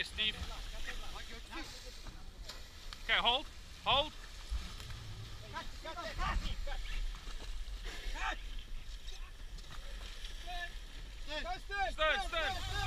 here, Steve. Okay, hold, hold. Stern, stern.